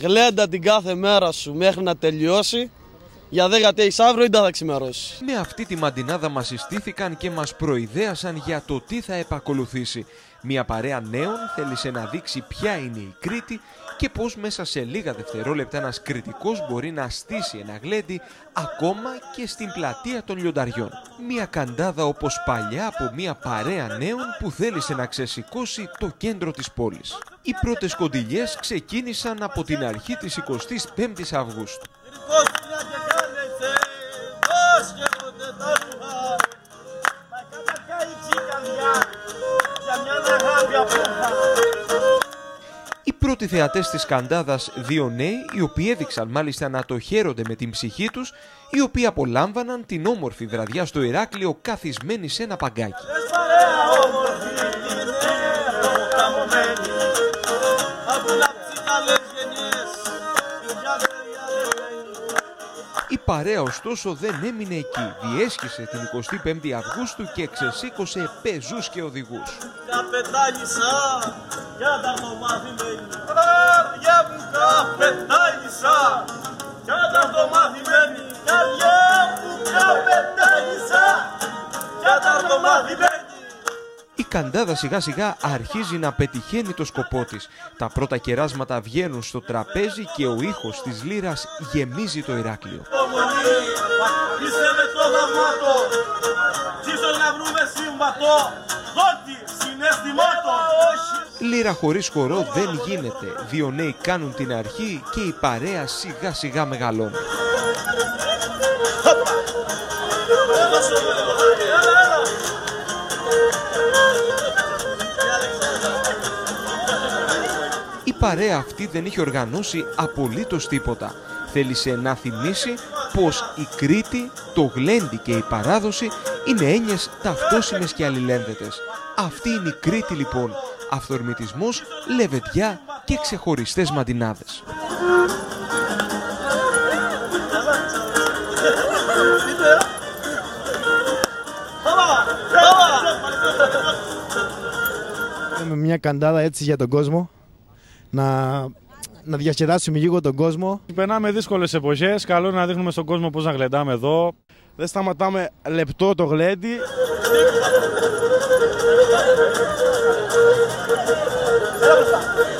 Γλέντα την κάθε μέρα σου μέχρι να τελειώσει. Για δε γιατί έχεις αύριο ή δεν θα ξημερώσει. Με αυτή τη μαντινάδα μας συστήθηκαν και μας προειδέασαν για το τι θα επακολουθήσει. Μια παρέα νέων θέλησε να δείξει ποια είναι η Κρήτη και πώς μέσα σε λίγα δευτερόλεπτα ένας κριτικός μπορεί να στήσει ένα γλέντι ακόμα και στην πλατεία των λιονταριών. Μια καντάδα όπως παλιά από μια παρέα νέων που θέλησε να ξεσηκώσει το κέντρο της πόλης. Οι πρώτες κοντιλιές ξεκίνησαν από την αρχή της 25ης Αυγούστου. Οι πρώτοι θεατές της Καντάδας, δύο νέοι, οι οποίοι έδειξαν μάλιστα να το χαίρονται με την ψυχή τους, οι οποίοι απολάμβαναν την όμορφη βραδιά στο Ηράκλειο καθισμένοι σε ένα παγκάκι. Η παρέα ωστόσο δεν έμεινε εκεί. Διέσχισε την 25η Αυγούστου και ξεσήκωσε πεζούς και οδηγούς. Η καντάδα σιγά σιγά αρχίζει να πετυχαίνει το σκοπό της. Τα πρώτα κεράσματα βγαίνουν στο τραπέζι και ο ήχος της λύρας γεμίζει το Ηράκλειο. Λύρα χωρίς χορό δεν γίνεται. Δύο νέοι κάνουν την αρχή και η παρέα σιγά σιγά μεγαλώνει. Η παρέα αυτή δεν είχε οργανώσει απολύτως τίποτα. Θέλησε να θυμίσει πως η Κρήτη, το γλέντι και η παράδοση είναι έννοιες ταυτόσιμες και αλληλένδετες. Αυτή είναι η Κρήτη λοιπόν, αυθορμητισμός, λεβεντιά και ξεχωριστές μαντινάδες. Με μια καντάδα έτσι για τον κόσμο, να, να διασκεδάσουμε λίγο τον κόσμο. Περνάμε δύσκολες εποχές. Καλό είναι να δείχνουμε στον κόσμο πώς να γλεντάμε εδώ. Δεν σταματάμε λεπτό το γλέντι. Έλα